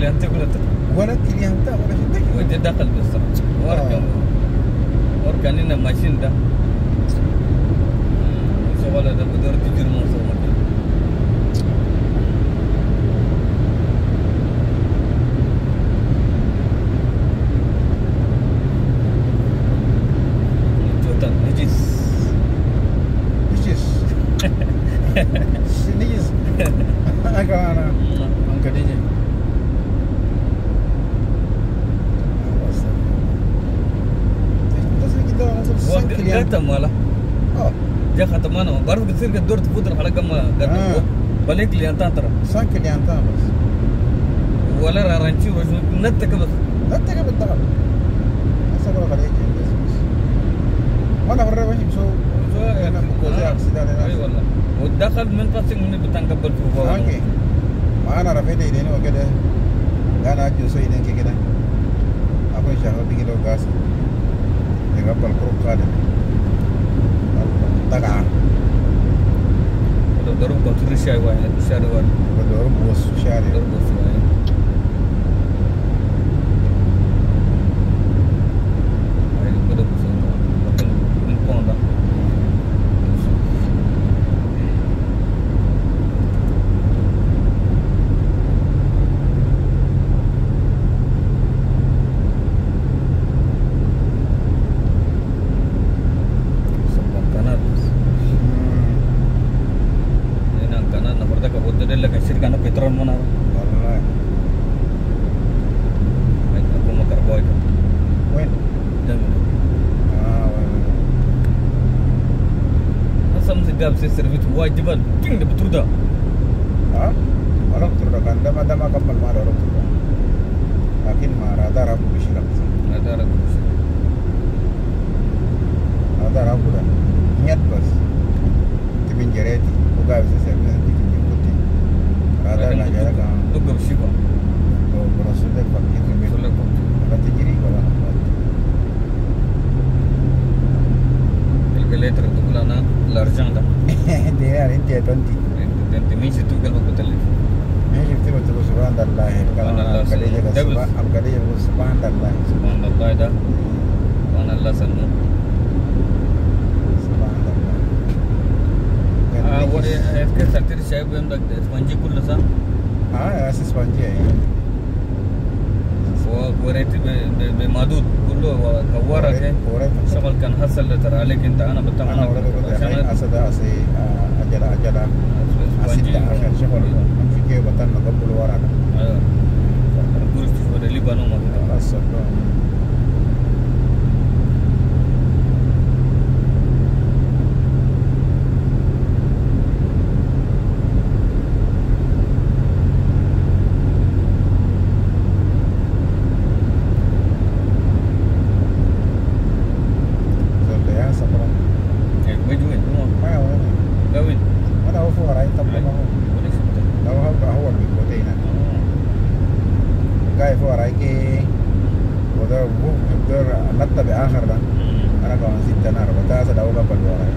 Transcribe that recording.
اللي هتاكل هتاكل وانا اللي هتاكل هتاكل وانت دخل بس وارجع وارجع لنا ماشين ده سوالة ده بدور تجر موصول Guatemala. Ja. Ya Guatemala. Varför kan cirka dört fodder har gamma garna. Balik li anta tara. Sak li anta bas. ولا رانشي وجه نتك بس نتك بالدعم اصبر عليك وانا هره وجهي بسو انا مكوزي اكسيدان اي والله والدخل من باسنج من بتنقبل فوق اوكي ما انا رفعت ايديني وكده انا اجلس ايدينك كده ابو شهر بيجي لو قاسي يقبل كروب قادم tengah Untuk dorong konstruksi ya, Wan, syariwan. Untuk dorong bos syariwan. Dorong bos syariwan. Sirka na petron mo na. Wallahi. Ay ako makarboy ka. Wen. Dami. Ah, wallahi. Asam si gab si service wajiban ting da beturda. Ah? Orang turun dama dama kapal mana orang turun. Lakin marah darah bisirak. Ada ra ko siya. Ada rabu dah. Niat bos. Timin jereti. Buka bisa saya bilang bikin jemputin. Kada negara ka. Tuk gab shiba. To kala sulak pakki tu. Sulak pakki. Kala tijiri kala. Kelgele ter tu kala na larjang da. Dia ada inti tonti. Inti misi tu kala kutel. Misi tu betul subhan Allah. Kalau kali je subhan, am kali je subhan Allah. Subhan Allah dah. Subhan Allah sanu. Subhan Allah. Ah, what? كده سكتير الشايب جنبك ده اسفنجي كله صح؟ آه بس اسفنجي يعني وريت بمادود كله كورة كده شغل كان حصل ترى عليك انت أنا إيه وده ممكن ده مطلب آخر ده. أنا لو نسيت أنا ربطتها سداوبه بالورقه